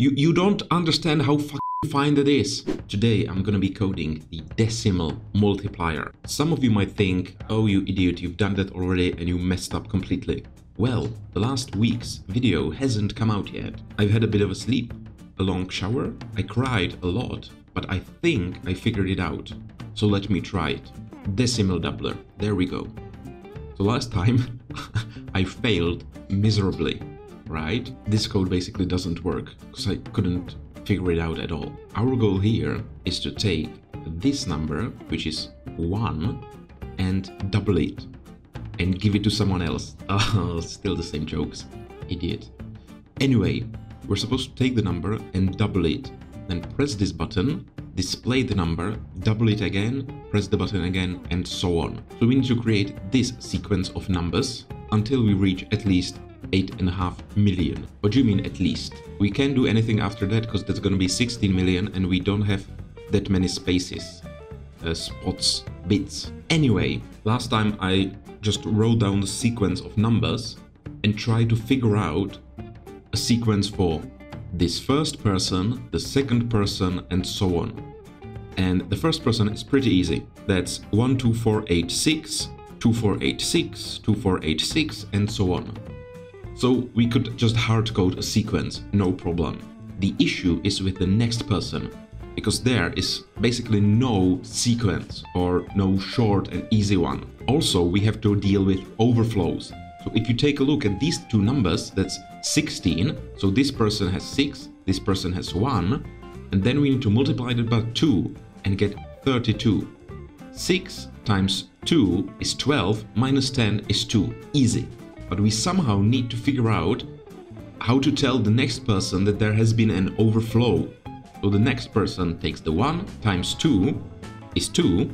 You, you don't understand how fine that is. Today I'm gonna be coding the decimal multiplier. Some of you might think, oh you idiot, you've done that already and you messed up completely. Well, the last week's video hasn't come out yet. I've had a bit of a sleep, a long shower, I cried a lot, but I think I figured it out. So let me try it. Decimal doubler, there we go. So last time I failed miserably, right? This code basically doesn't work because I couldn't figure it out at all. Our goal here is to take this number, which is 1, and double it and give it to someone else. Oh, still the same jokes. Idiot. Anyway, we're supposed to take the number and double it. Then press this button, display the number, double it again, press the button again, and so on. So we need to create this sequence of numbers until we reach at least 8.5 million. What do you mean at least? We can't do anything after that because that's gonna be 16 million and we don't have that many spaces, uh, spots, bits. Anyway, last time I just wrote down the sequence of numbers and tried to figure out a sequence for this first person, the second person, and so on. And the first person is pretty easy. That's 12486, 2486, 2486, and so on. So we could just hard code a sequence, no problem. The issue is with the next person, because there is basically no sequence or no short and easy one. Also, we have to deal with overflows. So if you take a look at these two numbers, that's 16, so this person has 6, this person has 1, and then we need to multiply that by 2 and get 32. 6 times 2 is 12, minus 10 is 2. Easy. But we somehow need to figure out how to tell the next person that there has been an overflow. So the next person takes the 1 times 2 is 2,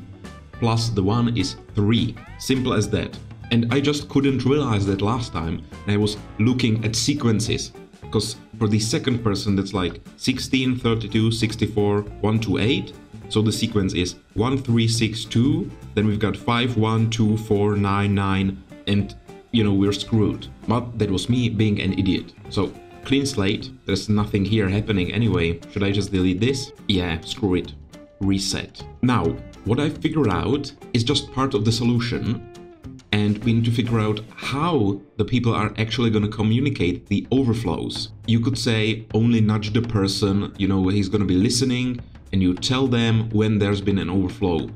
plus the 1 is 3. Simple as that. And I just couldn't realize that last time I was looking at sequences. Because for the second person that's like 16, 32, 64, 1 to 8. So the sequence is 1, 3, 6, 2. Then we've got 5, 1, 2, 4, 9, 9. And, you know, we're screwed. But that was me being an idiot. So clean slate. There's nothing here happening anyway. Should I just delete this? Yeah, screw it. Reset. Now, what I figured out is just part of the solution and we need to figure out how the people are actually going to communicate the overflows. You could say only nudge the person, you know, he's going to be listening and you tell them when there's been an overflow.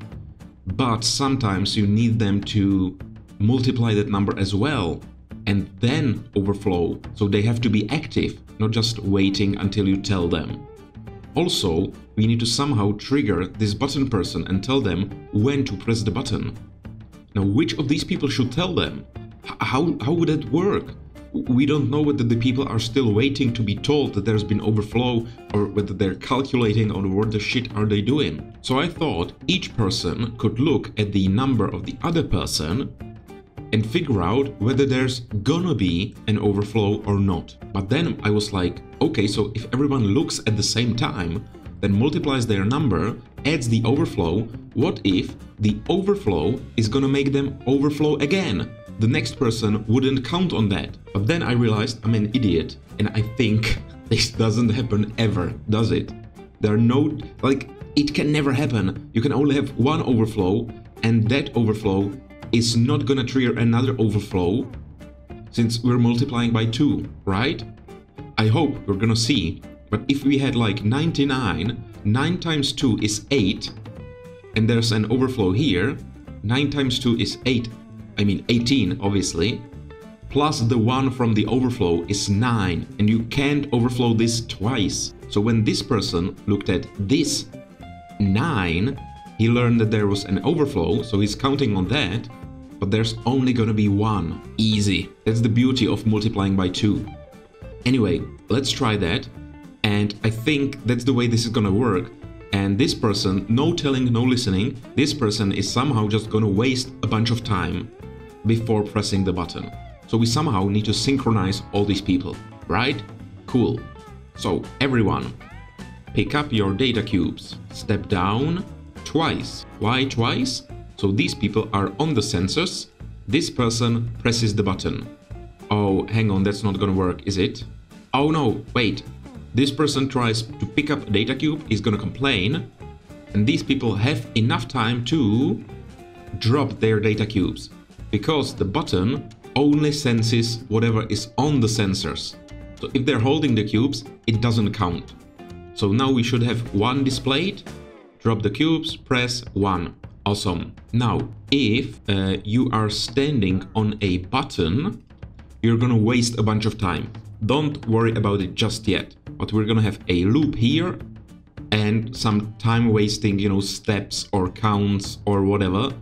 But sometimes you need them to multiply that number as well and then overflow. So they have to be active, not just waiting until you tell them. Also, we need to somehow trigger this button person and tell them when to press the button. Now, which of these people should tell them? How, how would that work? We don't know whether the people are still waiting to be told that there's been overflow or whether they're calculating on what the shit are they doing. So I thought each person could look at the number of the other person and figure out whether there's gonna be an overflow or not. But then I was like, okay, so if everyone looks at the same time, then multiplies their number, adds the overflow, what if the overflow is gonna make them overflow again? The next person wouldn't count on that. But then I realized I'm an idiot and I think this doesn't happen ever, does it? There are no, like, it can never happen. You can only have one overflow and that overflow is not gonna trigger another overflow since we're multiplying by 2, right? I hope we're gonna see but if we had like 99, 9 times 2 is 8, and there's an overflow here, 9 times 2 is 8, I mean 18 obviously, plus the 1 from the overflow is 9, and you can't overflow this twice. So when this person looked at this 9, he learned that there was an overflow, so he's counting on that, but there's only gonna be one. Easy. That's the beauty of multiplying by 2. Anyway, let's try that. And I think that's the way this is gonna work. And this person, no telling, no listening, this person is somehow just gonna waste a bunch of time before pressing the button. So we somehow need to synchronize all these people, right? Cool. So everyone, pick up your data cubes, step down twice. Why twice? So these people are on the sensors, this person presses the button. Oh, hang on, that's not gonna work, is it? Oh no, wait, this person tries to pick up a data cube, he's gonna complain, and these people have enough time to drop their data cubes because the button only senses whatever is on the sensors. So if they're holding the cubes, it doesn't count. So now we should have one displayed, drop the cubes, press one. Awesome. Now, if uh, you are standing on a button, you're gonna waste a bunch of time. Don't worry about it just yet, but we're gonna have a loop here and some time wasting, you know, steps or counts or whatever.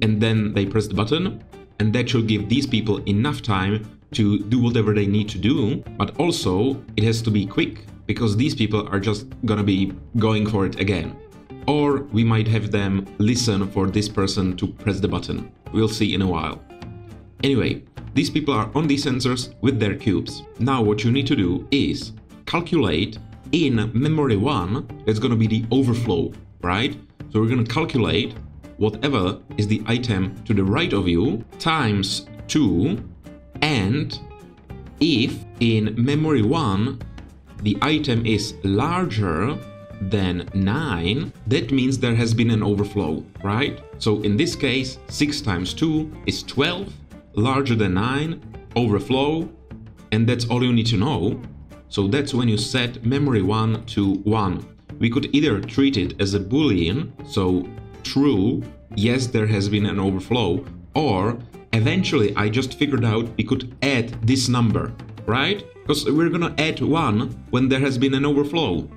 And then they press the button and that should give these people enough time to do whatever they need to do, but also it has to be quick because these people are just gonna be going for it again. Or we might have them listen for this person to press the button. We'll see in a while. Anyway, these people are on these sensors with their cubes. Now what you need to do is calculate in memory 1 that's gonna be the overflow, right? So we're gonna calculate whatever is the item to the right of you times 2 and if in memory 1 the item is larger than 9, that means there has been an overflow, right? So in this case, 6 times 2 is 12, larger than 9, overflow, and that's all you need to know. So that's when you set memory 1 to 1. We could either treat it as a boolean, so true, yes, there has been an overflow, or eventually I just figured out we could add this number, right? Because we're gonna add 1 when there has been an overflow.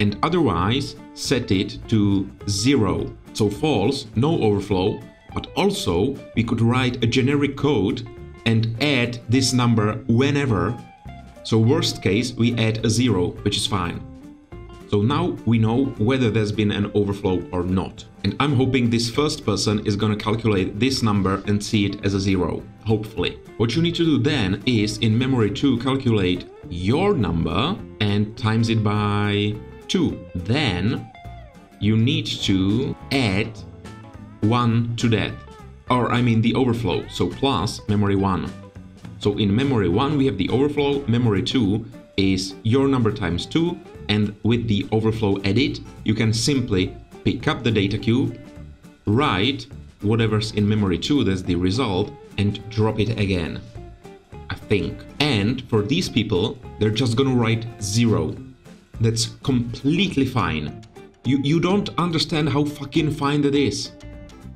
And otherwise, set it to 0. So false, no overflow, but also we could write a generic code and add this number whenever. So worst case, we add a 0, which is fine. So now we know whether there's been an overflow or not. And I'm hoping this first person is gonna calculate this number and see it as a zero, hopefully. What you need to do then is in memory 2 calculate your number and times it by 2. Then you need to add 1 to that. Or I mean the overflow, so plus memory 1. So in memory 1 we have the overflow, memory 2 is your number times 2 and with the overflow edit, you can simply pick up the data cube, write whatever's in memory 2, that's the result, and drop it again. I think. And for these people, they're just gonna write 0. That's completely fine. You, you don't understand how fucking fine that is.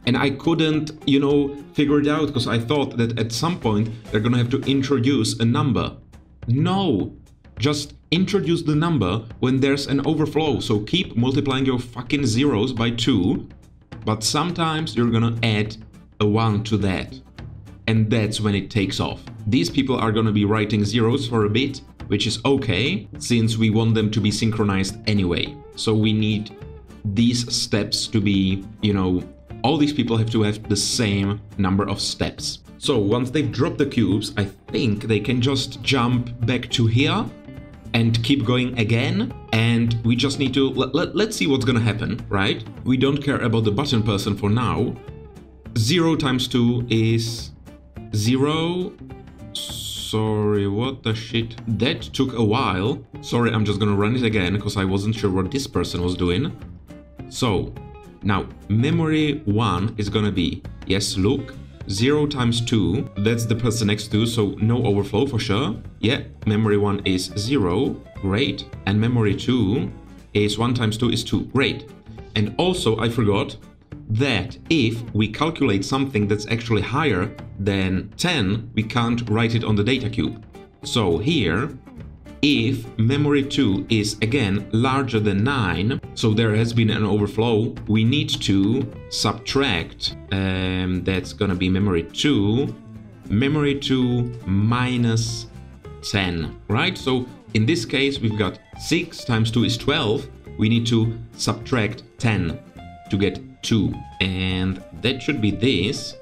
And I couldn't, you know, figure it out because I thought that at some point they're gonna have to introduce a number. No, just introduce the number when there's an overflow, so keep multiplying your fucking zeros by 2, but sometimes you're gonna add a 1 to that. And that's when it takes off. These people are gonna be writing zeros for a bit, which is okay, since we want them to be synchronized anyway. So we need these steps to be, you know, all these people have to have the same number of steps. So once they've dropped the cubes, I think they can just jump back to here and keep going again and we just need to let, let, let's see what's gonna happen right we don't care about the button person for now 0 times 2 is 0 sorry what the shit that took a while sorry i'm just gonna run it again because i wasn't sure what this person was doing so now memory 1 is gonna be yes look 0 times 2, that's the person next to, so no overflow for sure. Yeah, memory 1 is 0, great. And memory 2 is 1 times 2 is 2, great. And also, I forgot that if we calculate something that's actually higher than 10, we can't write it on the data cube. So here, if memory 2 is again larger than 9, so there has been an overflow, we need to subtract, um, that's gonna be memory 2, memory 2 minus 10, right? So in this case, we've got 6 times 2 is 12, we need to subtract 10 to get 2, and that should be this.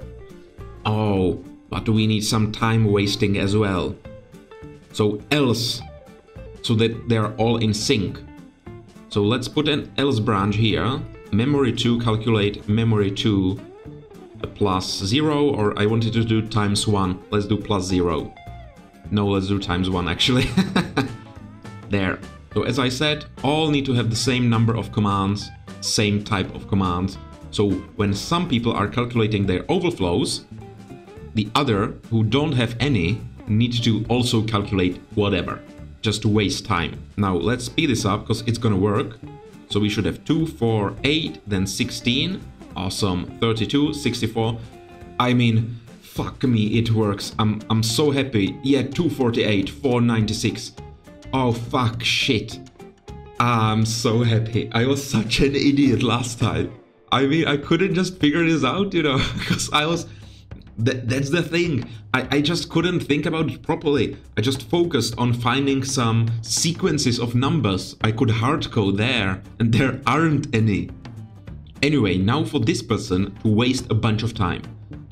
Oh, but we need some time wasting as well. So else so that they're all in sync. So let's put an else branch here. Memory 2 calculate memory 2 uh, plus 0 or I wanted to do times 1. Let's do plus 0. No, let's do times 1 actually. There. So as I said, all need to have the same number of commands, same type of commands. So when some people are calculating their overflows, the other who don't have any need to also calculate whatever, just to waste time. Now let's speed this up because it's gonna work. So we should have 2, 4, 8, then 16. Awesome. 32, 64. I mean, fuck me, it works. I'm, I'm so happy. Yeah, 248, 496. Oh, fuck, shit. I'm so happy. I was such an idiot last time. I mean, I couldn't just figure this out, you know, because I was... Th that's the thing. I, I just couldn't think about it properly. I just focused on finding some sequences of numbers I could hardcode there, and there aren't any. Anyway, now for this person to waste a bunch of time.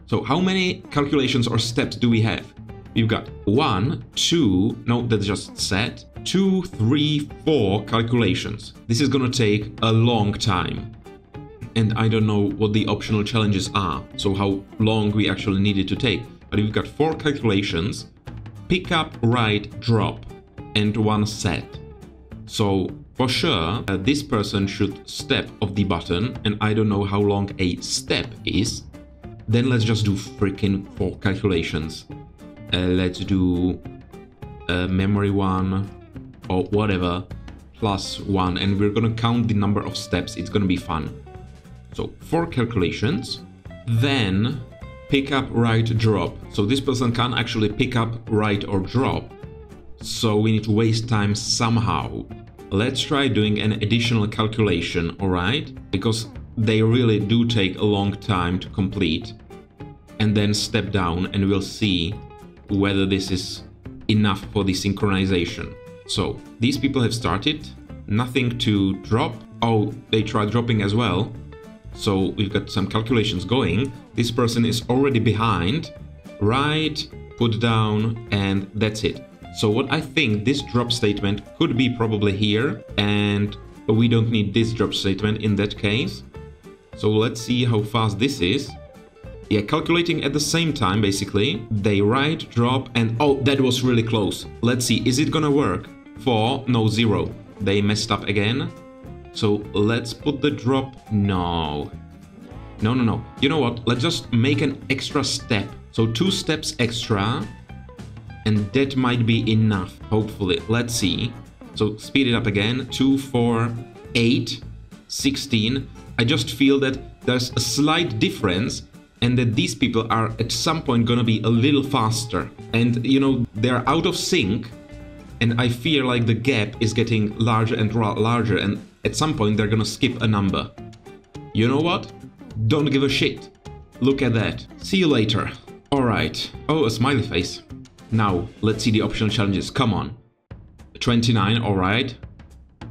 So how many calculations or steps do we have? We've got one, two, no, that's just set, two, three, four calculations. This is gonna take a long time. And I don't know what the optional challenges are, so how long we actually need it to take. But we've got four calculations, pick up, write, drop, and one set. So for sure, uh, this person should step of the button, and I don't know how long a step is. Then let's just do freaking four calculations. Uh, let's do a memory one or whatever plus one, and we're gonna count the number of steps. It's gonna be fun. So four calculations, then pick up, write, drop. So this person can't actually pick up, write, or drop. So we need to waste time somehow. Let's try doing an additional calculation, alright? Because they really do take a long time to complete. And then step down and we'll see whether this is enough for the synchronization. So these people have started, nothing to drop. Oh, they tried dropping as well. So we've got some calculations going. This person is already behind. Right, put down, and that's it. So what I think this drop statement could be probably here, and we don't need this drop statement in that case. So let's see how fast this is. Yeah, calculating at the same time, basically. They write, drop, and oh, that was really close. Let's see, is it gonna work? Four, no, zero. They messed up again. So let's put the drop, no. No, no, no. You know what? Let's just make an extra step. So two steps extra, and that might be enough, hopefully. Let's see. So speed it up again. 2, 4, 8, 16. I just feel that there's a slight difference and that these people are at some point gonna be a little faster. And, you know, they're out of sync and I fear like the gap is getting larger and larger and at some point they're gonna skip a number. You know what? Don't give a shit. Look at that. See you later. Alright. Oh, a smiley face. Now, let's see the optional challenges. Come on. 29, alright.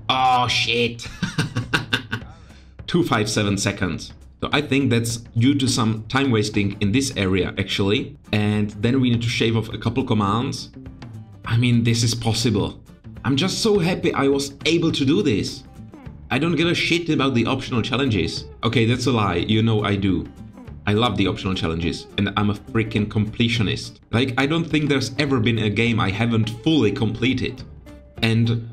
Oh, shit. 257 seconds. So I think that's due to some time wasting in this area, actually. And then we need to shave off a couple commands. I mean, this is possible. I'm just so happy I was able to do this. I don't give a shit about the optional challenges. Okay, that's a lie. You know I do. I love the optional challenges, and I'm a freaking completionist. Like, I don't think there's ever been a game I haven't fully completed. And,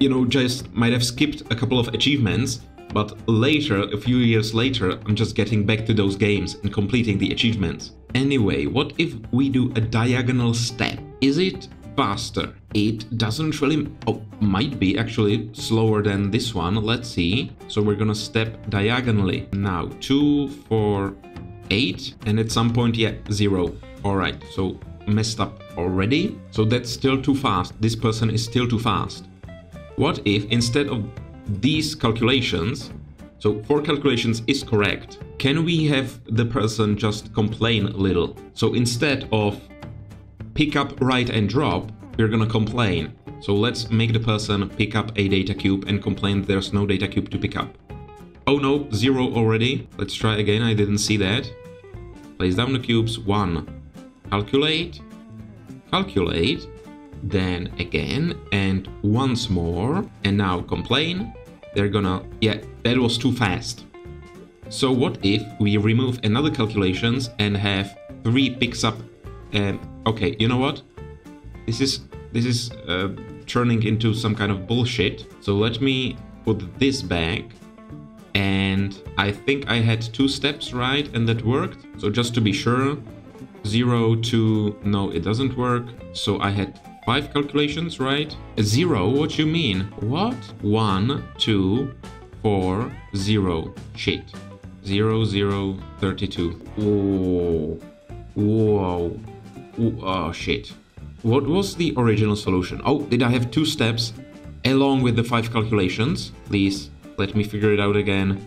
you know, just might have skipped a couple of achievements, but later, a few years later, I'm just getting back to those games and completing the achievements. Anyway, what if we do a diagonal step? Is it faster? It doesn't really... Oh, might be actually slower than this one. Let's see. So we're gonna step diagonally. Now, two, four, eight. and at some point yeah 0 all right so messed up already so that's still too fast this person is still too fast what if instead of these calculations so four calculations is correct can we have the person just complain a little so instead of pick up write and drop we're gonna complain so let's make the person pick up a data cube and complain there's no data cube to pick up Oh no, zero already. Let's try again, I didn't see that. Place down the cubes, one. Calculate, calculate, then again, and once more. And now complain. They're gonna, yeah, that was too fast. So what if we remove another calculations and have three picks up and, okay, you know what? This is, this is uh, turning into some kind of bullshit. So let me put this back. And I think I had two steps right and that worked. So just to be sure, zero, two, no, it doesn't work. So I had five calculations, right? Zero, what you mean? What? One, two, four, zero. Shit. Zero, zero, 32. Whoa. Whoa. Oh, shit. What was the original solution? Oh, did I have two steps along with the five calculations? Please, let me figure it out again.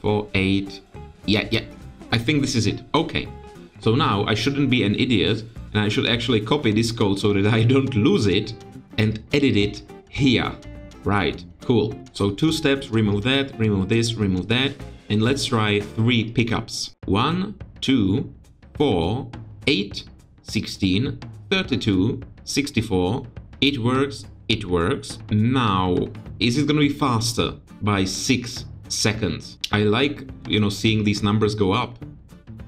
Four, eight. Yeah, yeah. I think this is it. Okay. So now I shouldn't be an idiot and I should actually copy this code so that I don't lose it and edit it here. Right, cool. So two steps, remove that, remove this, remove that. And let's try three pickups. One, two, four, eight, 16, 32, 64. It works, it works. Now, is it gonna be faster by six seconds? I like, you know, seeing these numbers go up.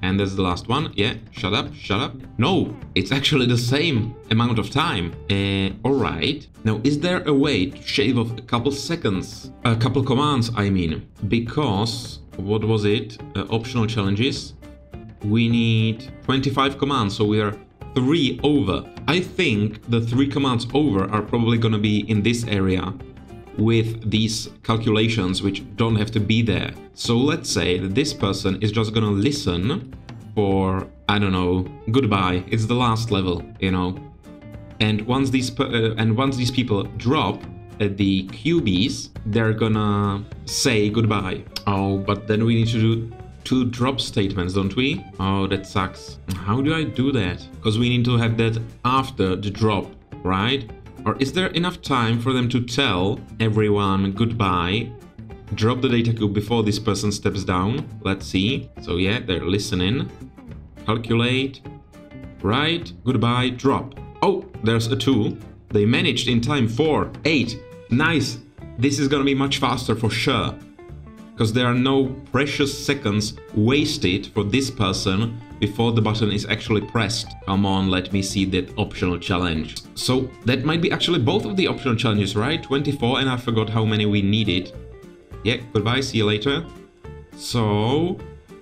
And there's the last one. Yeah, shut up, shut up. No, it's actually the same amount of time. Uh, Alright. Now, is there a way to shave off a couple seconds? A couple commands, I mean. Because, what was it? Uh, optional challenges. We need 25 commands, so we are three over. I think the three commands over are probably gonna be in this area with these calculations which don't have to be there. So let's say that this person is just gonna listen for, I don't know, goodbye. It's the last level, you know. And once these uh, and once these people drop uh, the cubes, they're gonna say goodbye. Oh, but then we need to do two drop statements, don't we? Oh, that sucks. How do I do that? Because we need to have that after the drop, right? Or is there enough time for them to tell everyone goodbye? Drop the data cube before this person steps down. Let's see. So yeah, they're listening. Calculate. Right. Goodbye. Drop. Oh, there's a 2. They managed in time 4. 8. Nice. This is gonna be much faster for sure because there are no precious seconds wasted for this person before the button is actually pressed. Come on, let me see that optional challenge. So that might be actually both of the optional challenges, right? 24 and I forgot how many we needed. Yeah, goodbye, see you later. So,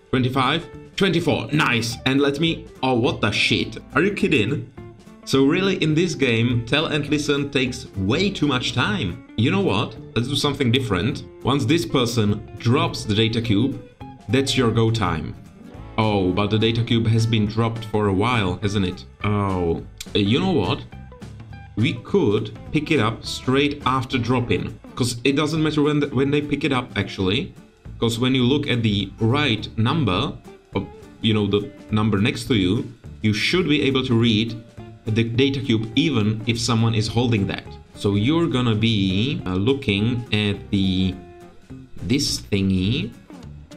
25, 24, nice. And let me, oh, what the shit? Are you kidding? So really, in this game, tell and listen takes way too much time. You know what? Let's do something different. Once this person drops the data cube, that's your go time. Oh, but the data cube has been dropped for a while, hasn't it? Oh, uh, you know what? We could pick it up straight after dropping. Because it doesn't matter when, the, when they pick it up, actually. Because when you look at the right number, of, you know, the number next to you, you should be able to read the data cube even if someone is holding that. So you're gonna be uh, looking at the this thingy.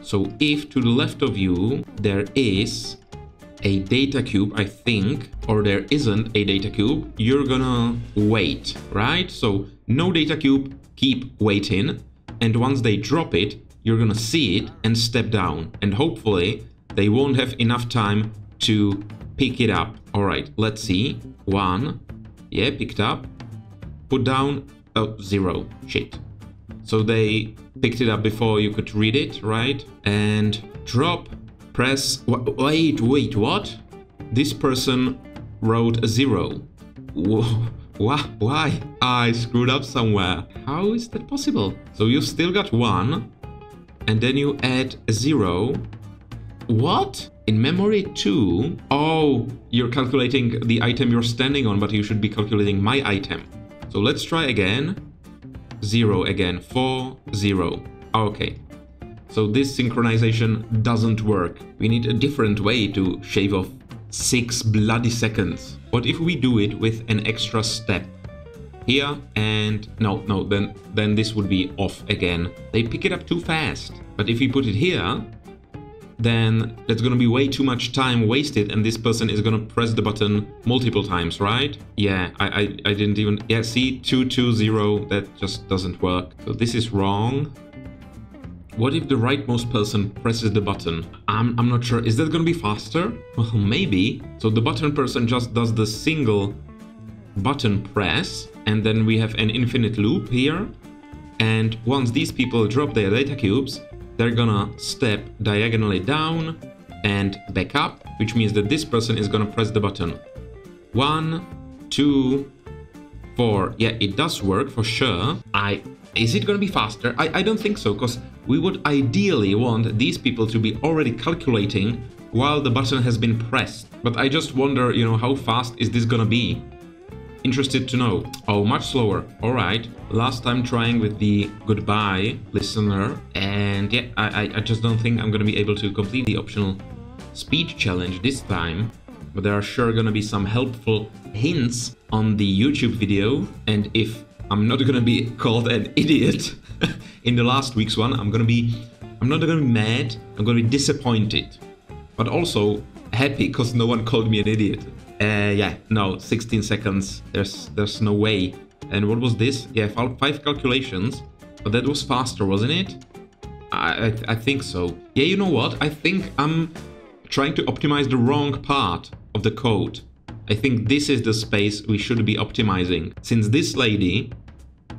So if to the left of you there is a data cube, I think, or there isn't a data cube, you're gonna wait, right? So no data cube, keep waiting. And once they drop it, you're gonna see it and step down. And hopefully they won't have enough time to pick it up. All right, let's see. One. Yeah, picked up. Put down. Oh, zero. Shit. So they picked it up before you could read it, right? And drop, press. Wait, wait, what? This person wrote a zero. Why? Why? I screwed up somewhere. How is that possible? So you still got one, and then you add a zero. What? In memory 2, oh, you're calculating the item you're standing on, but you should be calculating my item. So let's try again. 0 again, 4, 0. Okay. So this synchronization doesn't work. We need a different way to shave off 6 bloody seconds. What if we do it with an extra step? Here and... no, no, then, then this would be off again. They pick it up too fast. But if we put it here, then there's gonna be way too much time wasted and this person is gonna press the button multiple times, right? Yeah, I, I, I didn't even... Yeah, see, 220, that just doesn't work. So this is wrong. What if the rightmost person presses the button? I'm, I'm not sure. Is that gonna be faster? Well, maybe. So the button person just does the single button press, and then we have an infinite loop here. And once these people drop their data cubes, they're gonna step diagonally down and back up, which means that this person is gonna press the button. One, two, four. Yeah, it does work for sure. I is it gonna be faster? I, I don't think so, because we would ideally want these people to be already calculating while the button has been pressed. But I just wonder, you know, how fast is this gonna be? Interested to know. Oh, much slower. Alright. Last time trying with the goodbye listener. And yeah, I, I just don't think I'm gonna be able to complete the optional speech challenge this time. But there are sure gonna be some helpful hints on the YouTube video. And if I'm not gonna be called an idiot in the last week's one, I'm gonna be... I'm not gonna be mad, I'm gonna be disappointed. But also happy because no one called me an idiot. Uh, yeah, no, 16 seconds. There's there's no way. And what was this? Yeah, five calculations. But that was faster, wasn't it? I, I, I think so. Yeah, you know what? I think I'm trying to optimize the wrong part of the code. I think this is the space we should be optimizing. Since this lady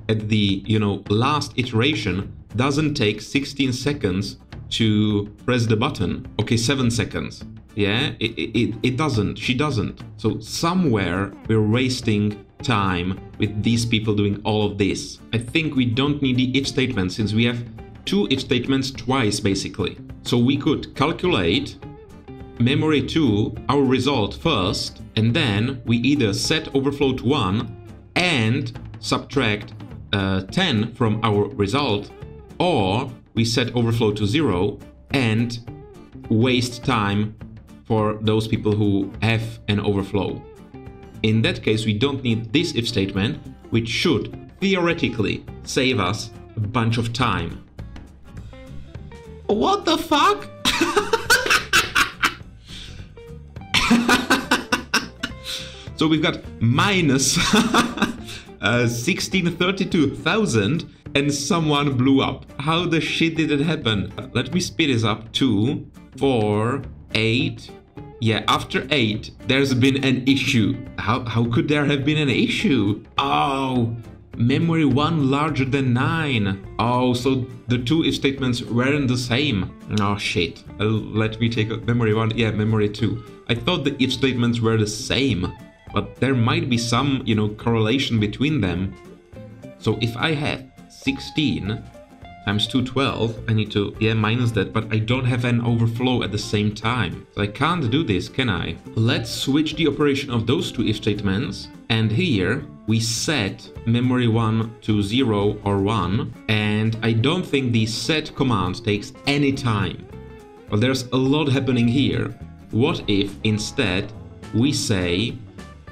at the, you know, last iteration doesn't take 16 seconds to press the button. Okay, 7 seconds. Yeah, it, it, it doesn't. She doesn't. So somewhere we're wasting time with these people doing all of this. I think we don't need the if statement since we have two if statements twice basically. So we could calculate memory to our result first and then we either set overflow to 1 and subtract uh, 10 from our result or we set overflow to 0 and waste time for those people who have an overflow. In that case, we don't need this if statement, which should theoretically save us a bunch of time. What the fuck? so we've got minus uh, 1632,000 and someone blew up. How the shit did it happen? Let me speed this up. 2, 4, 8, yeah, after 8, there's been an issue. How, how could there have been an issue? Oh, memory 1 larger than 9. Oh, so the two if statements weren't the same. Oh, shit. Uh, let me take a memory 1. Yeah, memory 2. I thought the if statements were the same, but there might be some, you know, correlation between them. So if I have 16 times 212, I need to, yeah, minus that, but I don't have an overflow at the same time. So I can't do this, can I? Let's switch the operation of those two if statements. And here we set memory 1 to 0 or 1. And I don't think the set command takes any time. But there's a lot happening here. What if instead we say,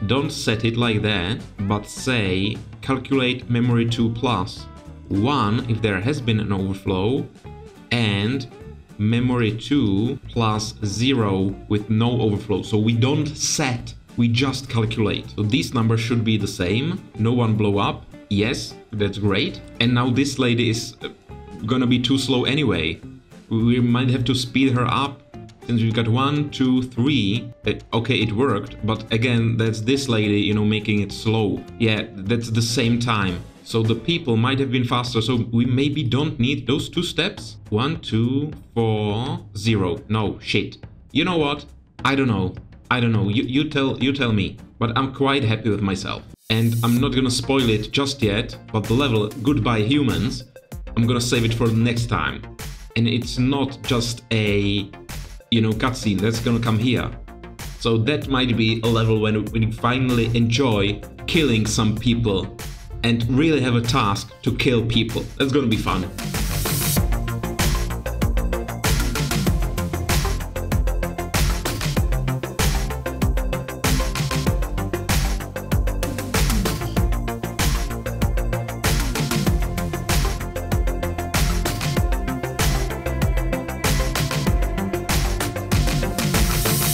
don't set it like that, but say calculate memory 2 plus 1 if there has been an overflow and memory 2 plus 0 with no overflow. So we don't set, we just calculate. So these numbers should be the same. No one blow up. Yes, that's great. And now this lady is uh, gonna be too slow anyway. We might have to speed her up since we've got one, two, three. Uh, okay, it worked, but again, that's this lady, you know, making it slow. Yeah, that's the same time. So the people might have been faster, so we maybe don't need those two steps. One, two, four, zero. No, shit. You know what? I don't know. I don't know. You, you tell you tell me. But I'm quite happy with myself. And I'm not gonna spoil it just yet, but the level Goodbye Humans, I'm gonna save it for the next time. And it's not just a, you know, cutscene that's gonna come here. So that might be a level when, we finally enjoy killing some people and really have a task to kill people. That's gonna be fun.